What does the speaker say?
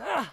Hmm.